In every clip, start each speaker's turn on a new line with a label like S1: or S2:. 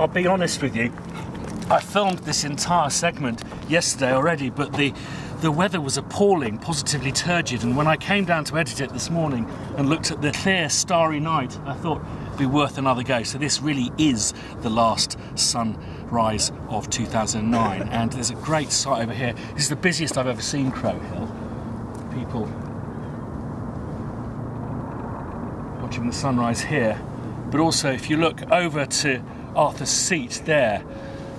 S1: I'll be honest with you. I filmed this entire segment yesterday already, but the the weather was appalling, positively turgid, and when I came down to edit it this morning and looked at the clear, starry night, I thought it'd be worth another go. So this really is the last sunrise of 2009, and there's a great sight over here. This is the busiest I've ever seen Crow Hill. People watching the sunrise here, but also if you look over to Arthur's Seat there,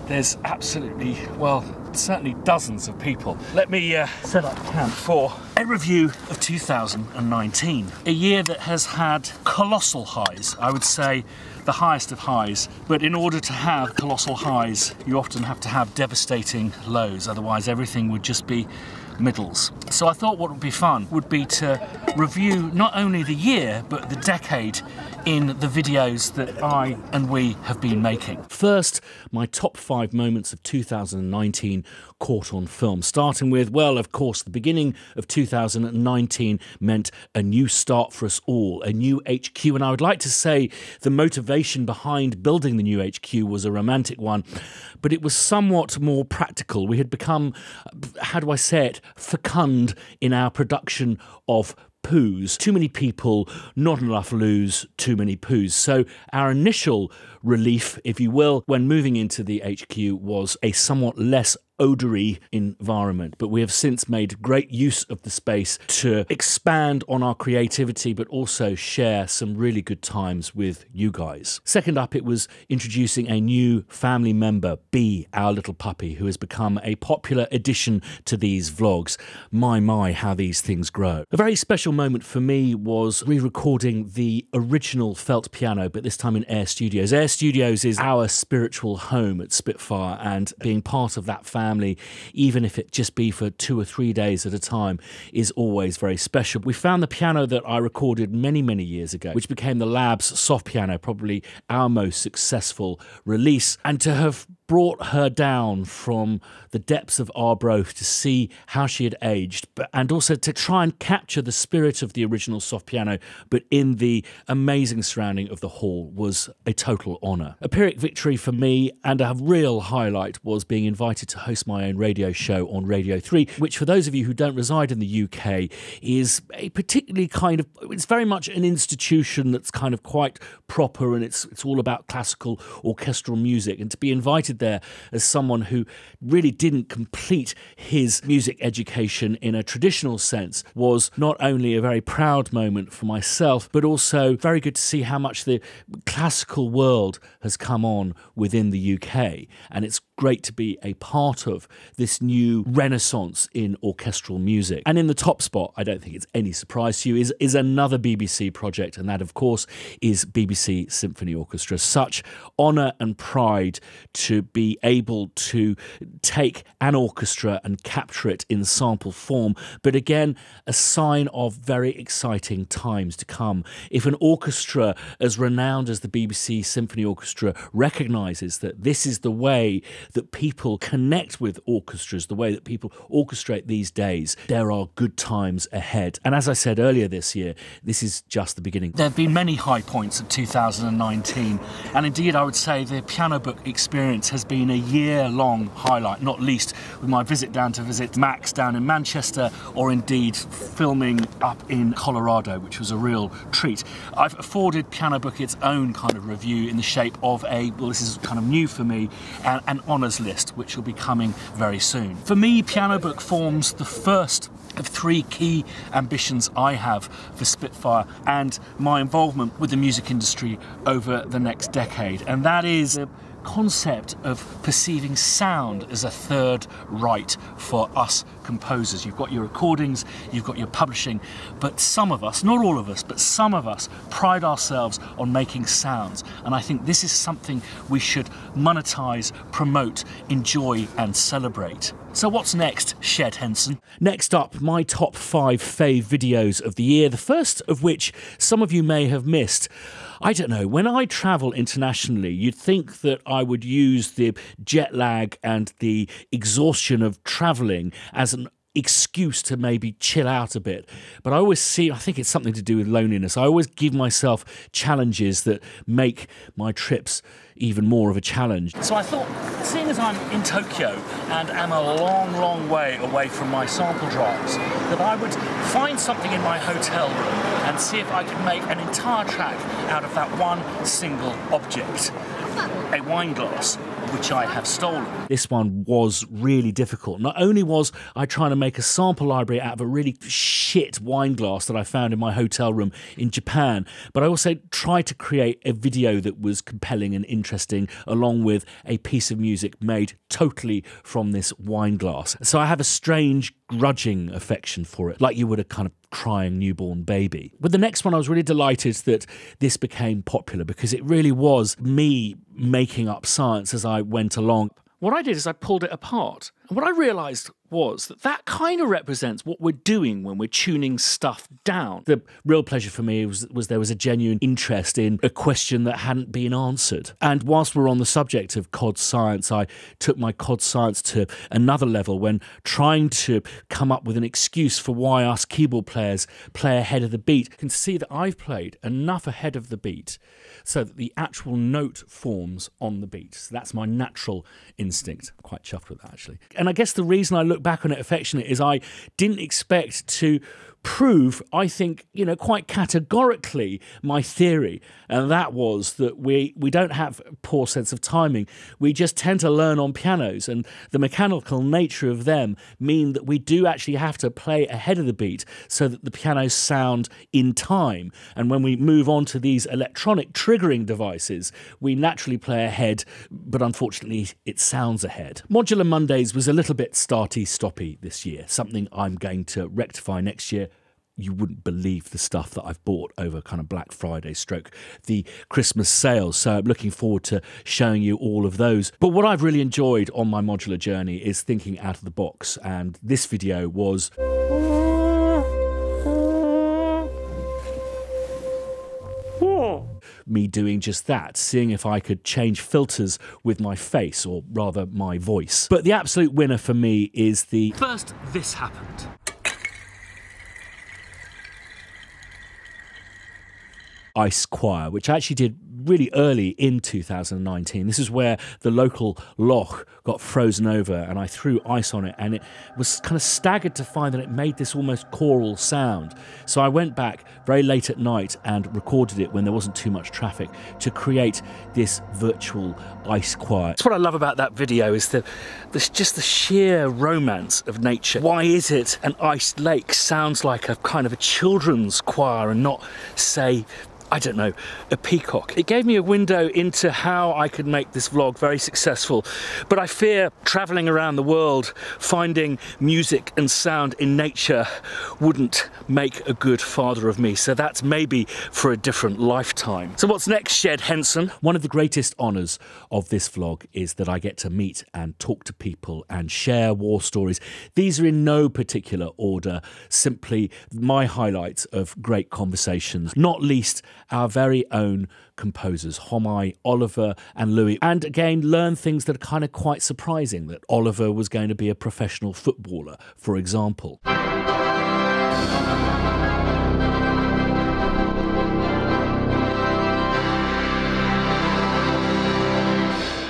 S1: there's absolutely, well, certainly dozens of people. Let me uh, set up camp for a review of 2019. A year that has had colossal highs, I would say the highest of highs. But in order to have colossal highs, you often have to have devastating lows, otherwise, everything would just be middles. So I thought what would be fun would be to review not only the year but the decade in the videos that I and we have been making. First, my top five moments of 2019 caught on film, starting with, well, of course, the beginning of 2019 meant a new start for us all, a new HQ. And I would like to say the motivation behind building the new HQ was a romantic one, but it was somewhat more practical. We had become, how do I say it, fecund in our production of poos. Too many people, not enough loos, too many poos. So our initial relief, if you will, when moving into the HQ was a somewhat less odory environment. But we have since made great use of the space to expand on our creativity, but also share some really good times with you guys. Second up, it was introducing a new family member, B, our little puppy, who has become a popular addition to these vlogs. My, my, how these things grow. A very special moment for me was re recording the original felt piano, but this time in Air Studios. Air Studios is our spiritual home at Spitfire, and being part of that family family, even if it just be for two or three days at a time, is always very special. We found the piano that I recorded many, many years ago, which became the Labs soft piano, probably our most successful release, and to have brought her down from the depths of Arbroath to see how she had aged, but, and also to try and capture the spirit of the original soft piano, but in the amazing surrounding of the hall was a total honour. A Pyrrhic victory for me, and a real highlight was being invited to host my own radio show on Radio 3, which, for those of you who don't reside in the UK, is a particularly kind of, it's very much an institution that's kind of quite proper and it's, it's all about classical orchestral music. And to be invited there as someone who really didn't complete his music education in a traditional sense was not only a very proud moment for myself, but also very good to see how much the classical world has come on within the UK. And it's great to be a part of this new renaissance in orchestral music. And in the top spot, I don't think it's any surprise to you, is, is another BBC project, and that, of course, is BBC Symphony Orchestra. Such honour and pride to be able to take an orchestra and capture it in sample form, but again, a sign of very exciting times to come. If an orchestra as renowned as the BBC Symphony Orchestra recognises that this is the way that people connect with orchestras, the way that people orchestrate these days, there are good times ahead. And as I said earlier this year, this is just the beginning. There have been many high points of 2019, and indeed, I would say the piano book experience has been a year long highlight, not least with my visit down to visit Max down in Manchester, or indeed filming up in Colorado, which was a real treat. I've afforded Piano Book its own kind of review in the shape of a, well, this is kind of new for me, an, an honours list, which will be coming very soon. For me, Piano Book forms the first of three key ambitions I have for Spitfire and my involvement with the music industry over the next decade, and that is concept of perceiving sound as a third right for us composers. You've got your recordings, you've got your publishing, but some of us, not all of us, but some of us pride ourselves on making sounds. And I think this is something we should monetize, promote, enjoy, and celebrate. So what's next, Shed Henson? Next up, my top five fave videos of the year, the first of which some of you may have missed. I don't know, when I travel internationally, you'd think that I would use the jet lag and the exhaustion of traveling as an excuse to maybe chill out a bit. But I always see, I think it's something to do with loneliness. I always give myself challenges that make my trips even more of a challenge. So I thought, seeing as I'm in Tokyo and am a long, long way away from my sample drives, that I would find something in my hotel room and see if I could make an entire track out of that one single object a wine glass which I have stolen. This one was really difficult. Not only was I trying to make a sample library out of a really shit wine glass that I found in my hotel room in Japan, but I also tried to create a video that was compelling and interesting, along with a piece of music made totally from this wine glass. So I have a strange grudging affection for it, like you would a kind of crying newborn baby. With the next one, I was really delighted that this became popular because it really was me making up science as I went along. What I did is I pulled it apart. What I realized was that that kind of represents what we're doing when we're tuning stuff down. The real pleasure for me was, was there was a genuine interest in a question that hadn't been answered. And whilst we're on the subject of COD science, I took my COD science to another level when trying to come up with an excuse for why us keyboard players play ahead of the beat. You can see that I've played enough ahead of the beat so that the actual note forms on the beat. So that's my natural instinct. I'm quite chuffed with that actually. And I guess the reason I look back on it affectionate is I didn't expect to prove, I think, you know, quite categorically my theory, and that was that we we don't have poor sense of timing. We just tend to learn on pianos, and the mechanical nature of them mean that we do actually have to play ahead of the beat so that the pianos sound in time. And when we move on to these electronic triggering devices, we naturally play ahead, but unfortunately, it sounds ahead. Modular Mondays was a little bit starty stoppy this year, something I'm going to rectify next year you wouldn't believe the stuff that I've bought over kind of Black Friday stroke the Christmas sales. So I'm looking forward to showing you all of those. But what I've really enjoyed on my modular journey is thinking out of the box. And this video was. me doing just that, seeing if I could change filters with my face, or rather my voice. But the absolute winner for me is the. First, this happened. Ice Choir, which I actually did really early in 2019. This is where the local loch got frozen over and I threw ice on it and it was kind of staggered to find that it made this almost choral sound. So I went back very late at night and recorded it when there wasn't too much traffic to create this virtual ice choir. That's what I love about that video is the, the just the sheer romance of nature. Why is it an ice lake sounds like a kind of a children's choir and not say I don't know, a peacock. It gave me a window into how I could make this vlog very successful. But I fear traveling around the world, finding music and sound in nature wouldn't make a good father of me. So that's maybe for a different lifetime. So what's next, Shed Henson? One of the greatest honours of this vlog is that I get to meet and talk to people and share war stories. These are in no particular order, simply my highlights of great conversations, not least our very own composers, Homay, Oliver, and Louis. And again, learn things that are kind of quite surprising that Oliver was going to be a professional footballer, for example.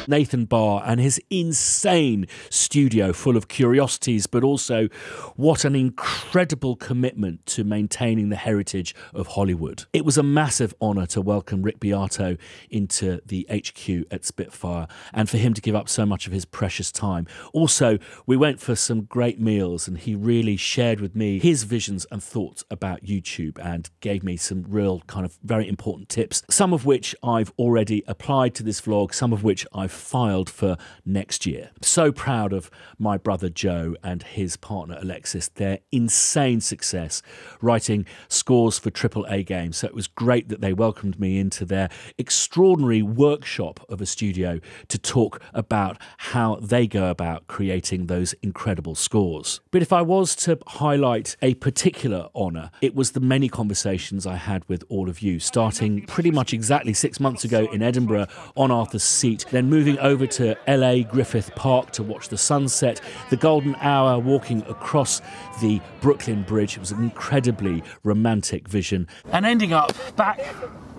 S1: Nathan Barr and his insane studio full of curiosities, but also what an incredible commitment to maintaining the heritage of Hollywood. It was a massive honour to welcome Rick Beato into the HQ at Spitfire and for him to give up so much of his precious time. Also, we went for some great meals and he really shared with me his visions and thoughts about YouTube and gave me some real kind of very important tips, some of which I've already applied to this vlog, some of which I've filed for next year. So proud of my brother Joe and his partner Alexis, their insane success writing scores for AAA games. So it was great that they welcomed me into their extraordinary workshop of a studio to talk about how they go about creating those incredible scores. But if I was to highlight a particular honour, it was the many conversations I had with all of you, starting pretty much exactly six months ago in Edinburgh on Arthur's Seat, then moving moving over to LA Griffith Park to watch the sunset, the golden hour walking across the Brooklyn Bridge. It was an incredibly romantic vision. And ending up back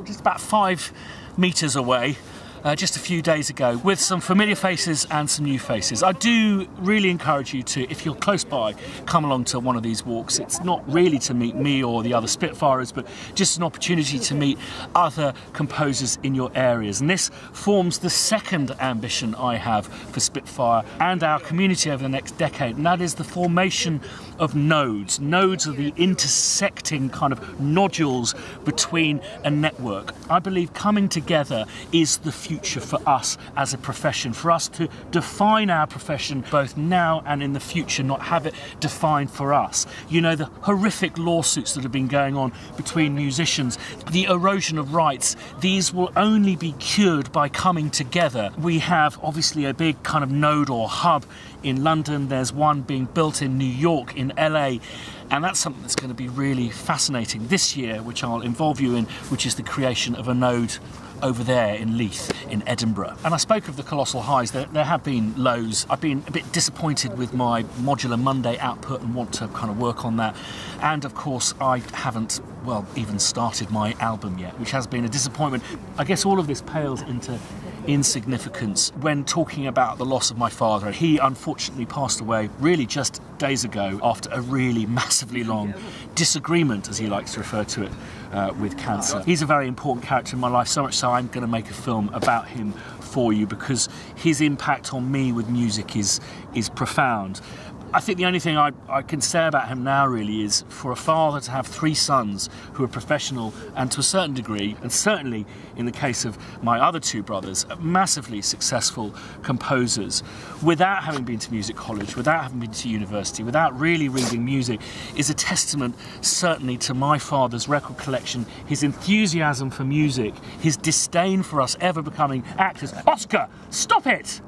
S1: just about five metres away uh, just a few days ago with some familiar faces and some new faces. I do really encourage you to, if you're close by, come along to one of these walks. It's not really to meet me or the other Spitfires, but just an opportunity to meet other composers in your areas. And this forms the second ambition I have for Spitfire and our community over the next decade, and that is the formation of nodes. Nodes are the intersecting kind of nodules between a network. I believe coming together is the future for us as a profession, for us to define our profession both now and in the future, not have it defined for us. You know, the horrific lawsuits that have been going on between musicians, the erosion of rights, these will only be cured by coming together. We have obviously a big kind of node or hub in London, there's one being built in New York, in LA, and that's something that's going to be really fascinating this year, which I'll involve you in, which is the creation of a node over there in Leith in Edinburgh. And I spoke of the colossal highs, there, there, have been lows. I've been a bit disappointed with my Modular Monday output and want to kind of work on that. And of course, I haven't, well, even started my album yet, which has been a disappointment. I guess all of this pales into insignificance when talking about the loss of my father. He unfortunately passed away really just days ago after a really massively long disagreement, as he likes to refer to it, uh, with cancer. He's a very important character in my life, so much so I'm going to make a film about him for you because his impact on me with music is is profound. I think the only thing I, I, can say about him now really is for a father to have three sons who are professional and to a certain degree, and certainly in the case of my other two brothers, massively successful composers, without having been to music college, without having been to university, without really reading music, is a testament certainly to my father's record collection, his enthusiasm for music, his disdain for us ever becoming actors. Oscar, stop it!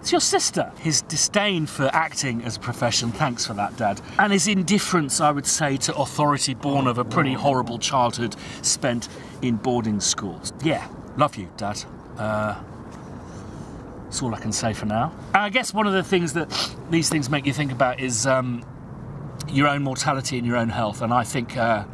S1: It's your sister. His disdain for acting as a profession, thanks for that, Dad. And his indifference, I would say, to authority born of a pretty horrible childhood spent in boarding schools. Yeah, love you, Dad. Uh, that's all I can say for now. I guess one of the things that these things make you think about is um, your own mortality and your own health. And I think uh,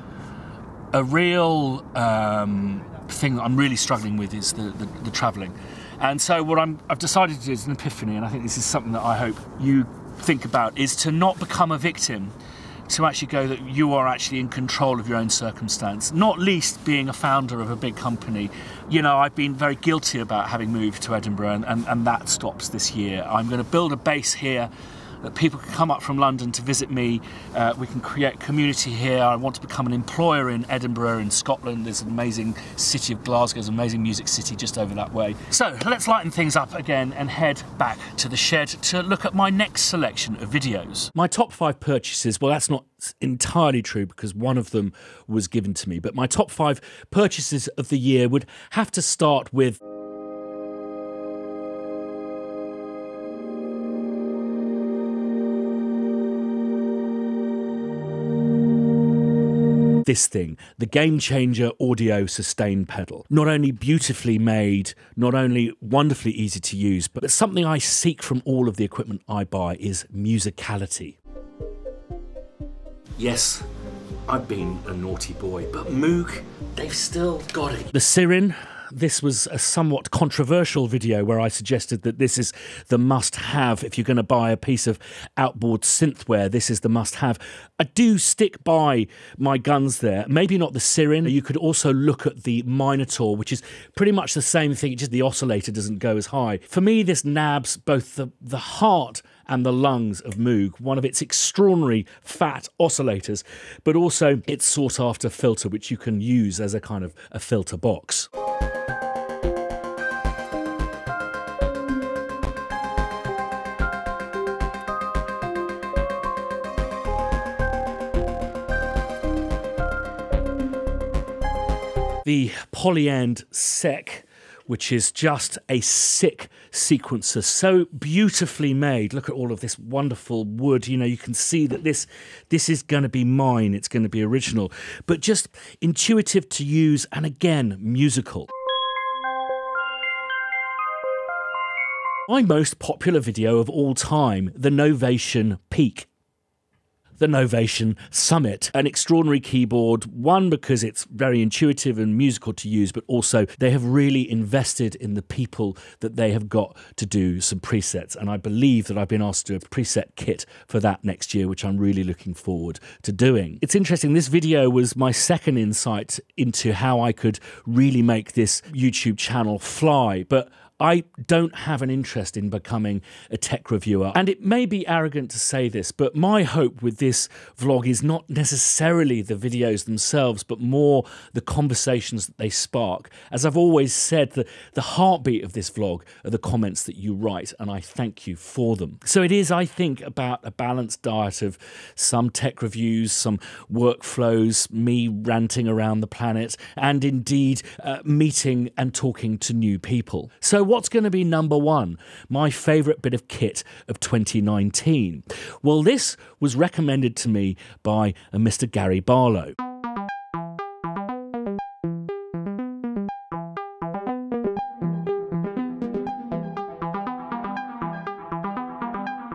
S1: a real um, thing that I'm really struggling with is the, the, the travelling. And so what i have decided to do is an epiphany, and I think this is something that I hope you think about, is to not become a victim, to actually go that you are actually in control of your own circumstance, not least being a founder of a big company. You know, I've been very guilty about having moved to Edinburgh, and, and, and that stops this year. I'm going to build a base here that people can come up from London to visit me. Uh, we can create community here. I want to become an employer in Edinburgh, in Scotland. There's an amazing city of Glasgow, there's an amazing music city just over that way. So let's lighten things up again and head back to the shed to look at my next selection of videos. My top five purchases, well, that's not entirely true because one of them was given to me, but my top five purchases of the year would have to start with. This thing, the Game Changer Audio Sustain Pedal. Not only beautifully made, not only wonderfully easy to use, but something I seek from all of the equipment I buy is musicality. Yes, I've been a naughty boy, but Moog, they've still got it. The Sirin, this was a somewhat controversial video where I suggested that this is the must have if you're going to buy a piece of outboard synthware. This is the must have. I do stick by my guns there. Maybe not the Sirin. You could also look at the Minitaur, which is pretty much the same thing, just the oscillator doesn't go as high. For me, this nabs both the, the heart and the lungs of Moog, one of its extraordinary fat oscillators, but also its sought after filter, which you can use as a kind of a filter box. The Polyend Seq, which is just a sick sequencer, so beautifully made. Look at all of this wonderful wood. You know, you can see that this this is going to be mine. It's going to be original, but just intuitive to use, and again, musical. My most popular video of all time, the Novation Peak the Novation Summit. An extraordinary keyboard, one because it's very intuitive and musical to use, but also they have really invested in the people that they have got to do some presets. And I believe that I've been asked to do a preset kit for that next year, which I'm really looking forward to doing. It's interesting, this video was my second insight into how I could really make this YouTube channel fly, but I don't have an interest in becoming a tech reviewer. And it may be arrogant to say this, but my hope with this vlog is not necessarily the videos themselves, but more the conversations that they spark. As I've always said, the, the heartbeat of this vlog are the comments that you write, and I thank you for them. So it is, I think, about a balanced diet of some tech reviews, some workflows, me ranting around the planet, and indeed uh, meeting and talking to new people. So what's going to be number one? My favourite bit of kit of 2019. Well, this was recommended to me by uh, a Mr. Gary Barlow.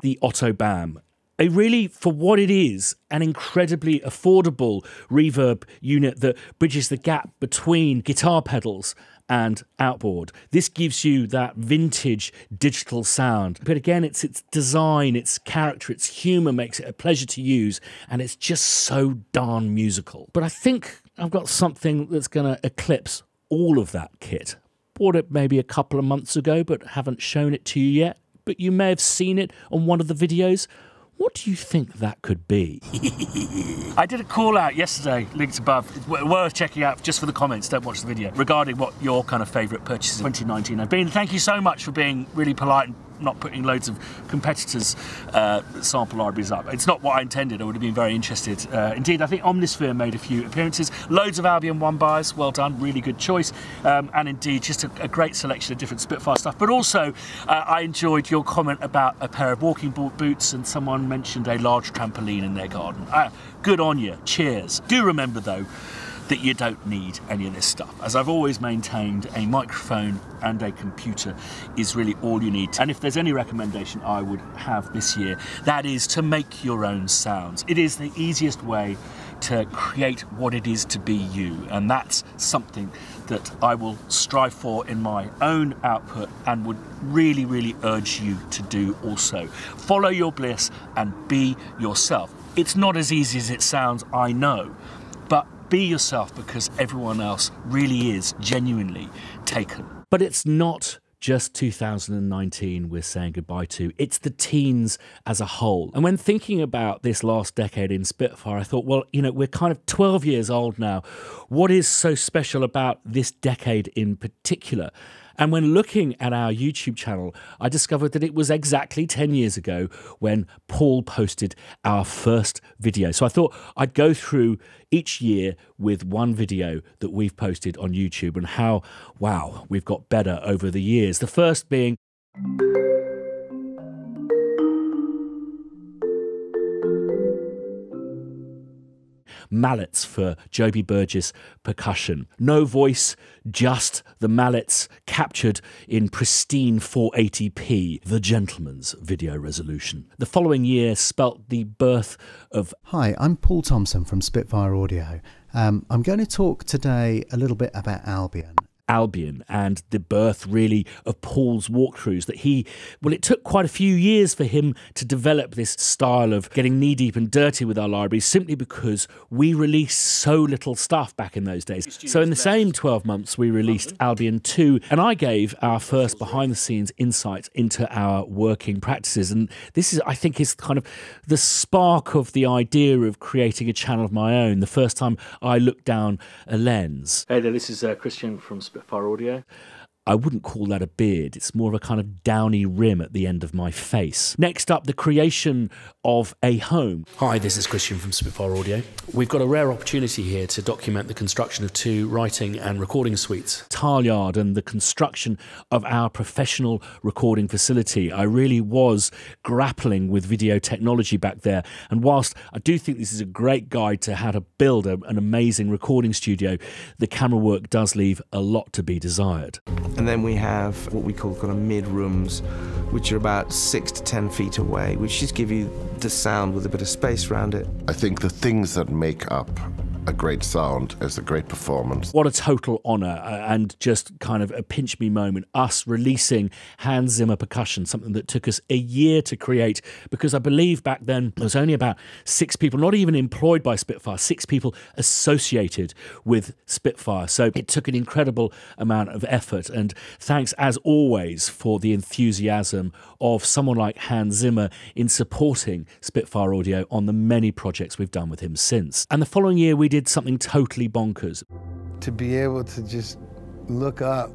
S1: the OTO BAM a really, for what it is, an incredibly affordable reverb unit that bridges the gap between guitar pedals and outboard. This gives you that vintage digital sound. But again, it's its design, its character, its humor makes it a pleasure to use, and it's just so darn musical. But I think I've got something that's going to eclipse all of that kit. Bought it maybe a couple of months ago, but haven't shown it to you yet. But you may have seen it on one of the videos. What do you think that could be? I did a call out yesterday, linked above. Worth checking out just for the comments, don't watch the video, regarding what your kind of favourite purchases 2019 have been. Thank you so much for being really polite and not putting loads of competitors' uh, sample libraries up. It's not what I intended. I would have been very interested. Uh, indeed, I think Omnisphere made a few appearances. Loads of Albion One buys. Well done. Really good choice. Um, and indeed, just a, a, great selection of different Spitfire stuff. But also, uh, I enjoyed your comment about a pair of walking boots, and someone mentioned a large trampoline in their garden. Uh, good on you. Cheers. Do remember though that you don't need any of this stuff. As I've always maintained, a microphone and a computer is really all you need. And if there's any recommendation I would have this year, that is to make your own sounds. It is the easiest way to create what it is to be you, and that's something that I will strive for in my own output and would really, really urge you to do also. Follow your bliss and be yourself. It's not as easy as it sounds, I know, be yourself because everyone else really is genuinely taken. But it's not just 2019 we're saying goodbye to. It's the teens as a whole. And when thinking about this last decade in Spitfire, I thought, well, you know, we're kind of 12 years old now. What is so special about this decade in particular? And when looking at our YouTube channel, I discovered that it was exactly 10 years ago when Paul posted our first video. So I thought I'd go through each year with one video that we've posted on YouTube and how, wow, we've got better over the years. The first being. Mallets for Joby Burgess percussion. No voice, just the mallets captured in pristine 480p, the gentleman's video resolution. The following year spelt the birth of.
S2: Hi, I'm Paul Thompson from Spitfire Audio. Um, I'm going to talk today a little bit about Albion
S1: Albion and the birth really of Paul's walkthroughs that he well it took quite a few years for him to develop this style of getting knee deep and dirty with our libraries simply because we released so little stuff back in those days. So in the same 12 months we released Albion 2 and I gave our first behind the scenes insight into our working practices. And this is I think is kind of the spark of the idea of creating a channel of my own. The first time I looked down a lens. Hey there this is uh, Christian from Spitfire Audio. I wouldn't call that a beard. It's more of a kind of downy rim at the end of my face. Next up, the creation of a home. Hi, this is Christian from Spitfire Audio. We've got a rare opportunity here to document the construction of two writing and recording suites. Tileyard and the construction of our professional recording facility. I really was grappling with video technology back there. And whilst I do think this is a great guide to how to build a, an amazing recording studio, the camera work does leave a lot to be desired.
S3: And then we have what we call kind of mid rooms which are about six to ten feet away, which just give you the sound with a bit of space around it.
S4: I think the things that make up a great sound is a great performance.
S1: What a total honour uh, and just kind of a pinch me moment. Us releasing Hans Zimmer percussion, something that took us a year to create because I believe back then there was only about six people, not even employed by Spitfire, six people associated with Spitfire. So it took an incredible amount of effort. And thanks, as always, for the enthusiasm of someone like Hans Zimmer in supporting Spitfire Audio on the many projects we've done with him since. And the following year, we did something totally bonkers.
S5: To be able to just look up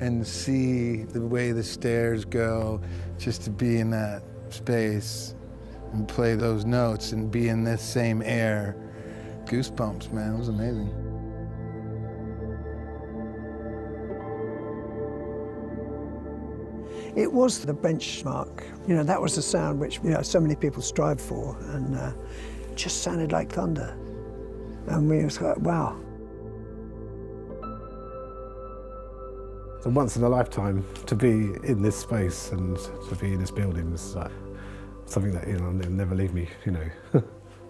S5: and see the way the stairs go, just to be in that space and play those notes and be in this same air. Goosebumps, man, it was amazing.
S6: It was the benchmark. You know, that was the sound which you know, so many people strive for, and uh, just sounded like thunder. And we was like, wow.
S7: It's a once in a lifetime to be in this space and to be in this building is like something that you know will never leave me, you know.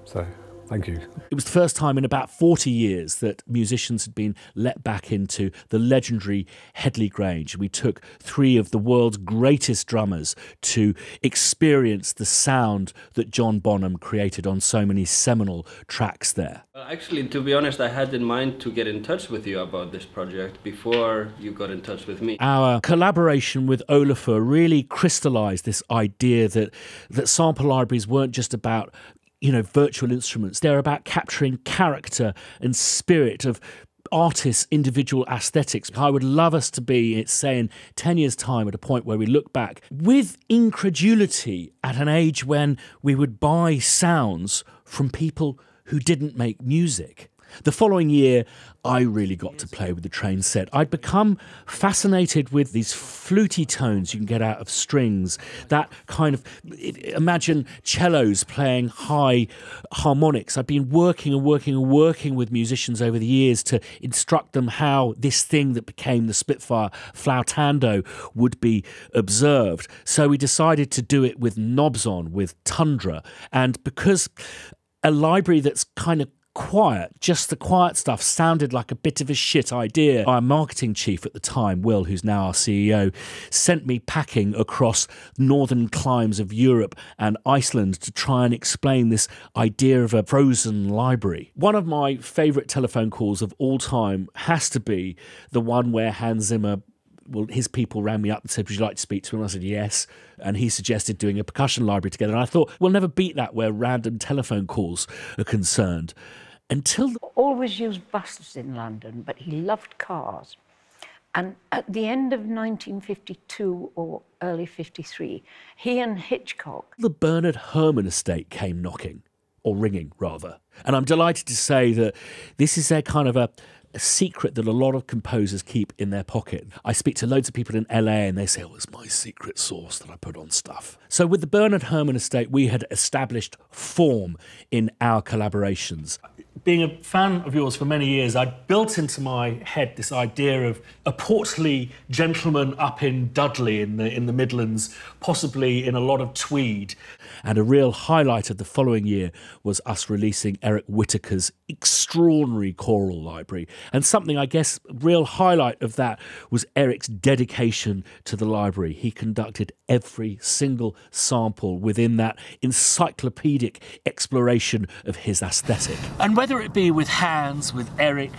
S7: so Thank you.
S1: It was the first time in about 40 years that musicians had been let back into the legendary Headley Grange. We took three of the world's greatest drummers to experience the sound that John Bonham created on so many seminal tracks there.
S8: Uh, actually, to be honest, I had in mind to get in touch with you about this project before you got in touch with me.
S1: Our collaboration with Olafur really crystallized this idea that, that sample libraries weren't just about you know, virtual instruments. They're about capturing character and spirit of artists' individual aesthetics. I would love us to be, say, in 10 years' time at a point where we look back with incredulity at an age when we would buy sounds from people who didn't make music. The following year, I really got to play with the train set. I'd become fascinated with these fluty tones you can get out of strings. That kind of imagine cellos playing high harmonics. I've been working and working and working with musicians over the years to instruct them how this thing that became the Spitfire flautando would be observed. So we decided to do it with knobs on, with Tundra. And because a library that's kind of quiet, just the quiet stuff sounded like a bit of a shit idea. Our marketing chief at the time, Will, who's now our CEO, sent me packing across northern climes of Europe and Iceland to try and explain this idea of a frozen library. One of my favourite telephone calls of all time has to be the one where Hans Zimmer well, his people rang me up and said, Would you like to speak to him? And I said, Yes. And he suggested doing a percussion library together. And I thought, We'll never beat that where random telephone calls are concerned. Until.
S9: Always used buses in London, but he loved cars. And at the end of 1952 or early 53, he and Hitchcock.
S1: The Bernard Herrmann estate came knocking, or ringing rather. And I'm delighted to say that this is a kind of a a secret that a lot of composers keep in their pocket. I speak to loads of people in LA and they say, oh, it's my secret sauce that I put on stuff. So with the Bernard Herrmann estate, we had established form in our collaborations. Being a fan of yours for many years, I built into my head this idea of a portly gentleman up in Dudley in the, in the Midlands, possibly in a lot of tweed, and a real highlight of the following year was us releasing Eric Whitacre's extraordinary choral library. And something, I guess, real highlight of that was Eric's dedication to the library. He conducted every single sample within that encyclopedic exploration of his aesthetic. And whether it be with hands, with Eric,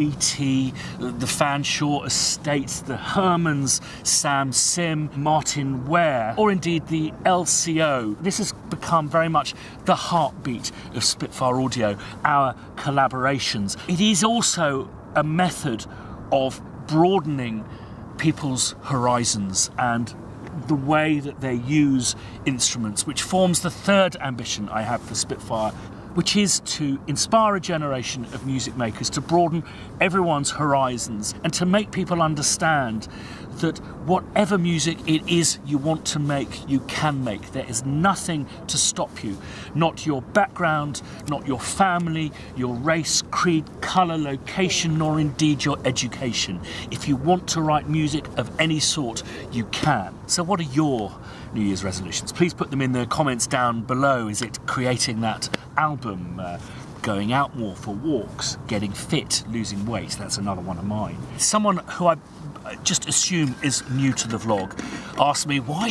S1: BT, the Fanshawe Estates, the Herrmanns, Sam Sim, Martyn Ware, or indeed the LCO. This has become very much the heartbeat of Spitfire Audio, our collaborations. It is also a method of broadening people's horizons and the way that they use instruments, which forms the third ambition I have for Spitfire which is to inspire a generation of music makers, to broaden everyone's horizons, and to make people understand that whatever music it is you want to make, you can make. There is nothing to stop you. Not your background, not your family, your race, creed, colour, location, nor indeed your education. If you want to write music of any sort, you can. So, what are your New Year's resolutions? Please put them in the comments down below. Is it creating that album? Uh, going out more for walks, getting fit, losing weight. That's another one of mine. Someone who I just assume is new to the vlog asked me why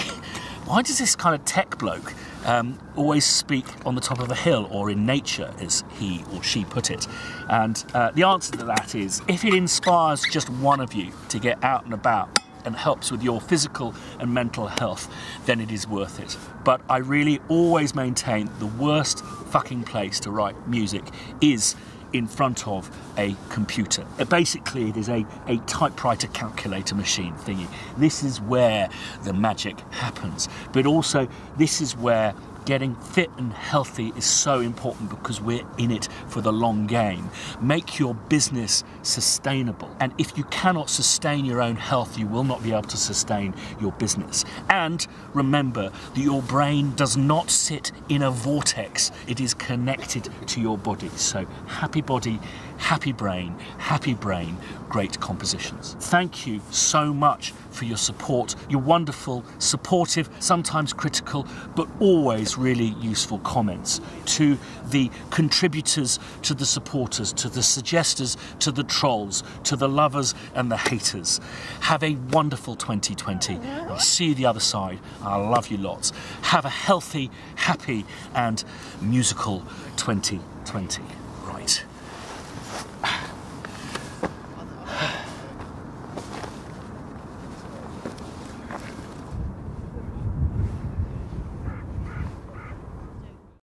S1: why does this kind of tech bloke um, always speak on the top of a hill or in nature, as he or she put it? And uh, the answer to that is if it inspires just one of you to get out and about and helps with your physical and mental health, then it is worth it. But I really always maintain the worst fucking place to write music is in front of a computer. Uh, basically, it is a, a typewriter calculator machine thingy. This is where the magic happens. But also, this is where getting fit and healthy is so important because we're in it for the long game. Make your business sustainable. And if you cannot sustain your own health, you will not be able to sustain your business. And remember that your brain does not sit in a vortex, it is connected to your body. So, happy body, happy brain, happy brain, great compositions. Thank you so much for your support, your wonderful, supportive, sometimes critical, but always really useful comments. To the contributors, to the supporters, to the suggesters, to the trolls, to the lovers and the haters. Have a wonderful 2020. I'll see you the other side. I love you lots. Have a healthy, happy, and musical 2020.